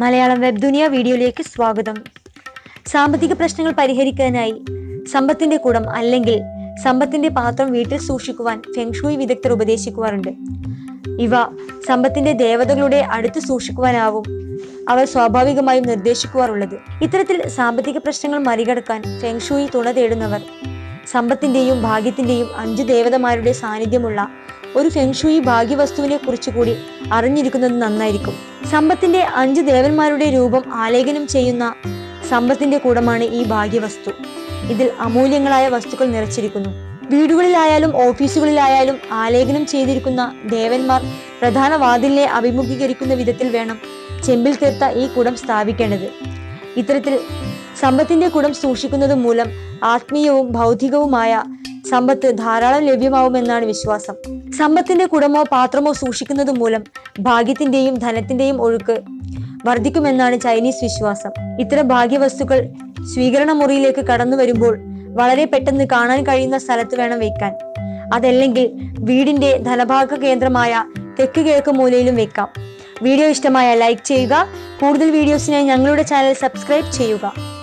Malayalam web ദുനിയ വീഡിയോയിലേക്ക് സ്വാഗതം. സാമ്പത്തിക പ്രശ്നങ്ങൾ പരിഹരിക്കാനായി സമ്പത്തിന്റെ കുടം അല്ലെങ്കിൽ സമ്പത്തിന്റെ പാത്രം വീട്ടിൽ സൂക്ഷിക്കുവാൻ ഫെങ്ഷുയി വിദഗ്ധർ ഉപദേശിക്കുവാറുണ്ട്. ഇവ സമ്പത്തിന്റെ ദേവതകളുടെ അടുത്ത് സൂക്ഷിക്കുവാനാവും അവർ സ്വാഭാവികമായും നിർദ്ദേശിക്കുവാറുള്ളത്. ഇത്തരത്തിൽ സാമ്പത്തിക പ്രശ്നങ്ങൾ മറികടക്കാൻ ഫെങ്ഷുയി തുണ തേടുന്നവർ സമ്പത്തിന്റെയും ഭാഗ്യത്തിന്റെയും അഞ്ച് ദേവതമാരുടെ സാന്നിധ്യമുള്ള ഒരു ഫെങ്ഷുയി ഭാഗ്യവസ്തുവിനെ കുറിച്ച് കൂടി അറിഞ്ഞിരിക്കുന്നത് നന്നായിരിക്കും. സമ്പത്തിന്റെ അഞ്ച് ദേവന്മാരുടെ രൂപം ആലേഖനം ചെയ്യുന്ന സമ്പത്തിന്റെ കൂടമാണ് ഈ ഭാഗ്യവസ്തു. ഇതിൽ അമൂല്യങ്ങളായ വസ്തുക്കൾ നിറച്ചിരിക്കുന്നു. വീടുകളിലായാലും ഓഫീസുകളിലായാലും ആലേഖനം ചെയ്തിരിക്കുന്ന ദേവന്മാർ പ്രധാന വാതിലിനെ അഭിമുഖീകരിക്കുന്ന വിധത്തിൽ വേണം ചെമ്പിൽ തീർത്ത ഈ കുടം സ്ഥാപിക്കേണ്ടത്. ഇത്തരത്തിൽ സമ്പത്തിന്റെ കുടം സൂക്ഷിക്കുന്നത് മൂലം ആത്മീയവും ഭൗതികവുമായ സമ്പത്ത് ധാരാളം ലഭ്യമാവുമെന്നാണ് വിശ്വാസം. സമ്പത്തിന്റെ കുടമോ പാത്രമോ സൂക്ഷിക്കുന്നത് മൂലം ഭാഗ്യത്തിന്റെയും ധനത്തിന്റെയും ഒഴുക്ക് വർദ്ധിക്കുമെന്നാണ് ചൈനീസ് വിശ്വാസം. ഇത്തരം ഭാഗ്യവസ്തുക്കൾ സ്വീകരണ മുറിയിലേക്ക് കടന്നു വരുമ്പോൾ വളരെ പെട്ടെന്ന് കാണാൻ കഴിയുന്ന സ്ഥലത്ത് വേണം വെക്കാൻ. അതല്ലെങ്കിൽ വീടിന്റെ ധനഭാഗ കേന്ദ്രമായ തെക്ക് കിഴക്ക് മൂലയിലും വെക്കാം. വീഡിയോ ഇഷ്ടമായ ലൈക്ക് ചെയ്യുക. കൂടുതൽ വീഡിയോസിനായി ഞങ്ങളുടെ ചാനൽ സബ്സ്ക്രൈബ് ചെയ്യുക.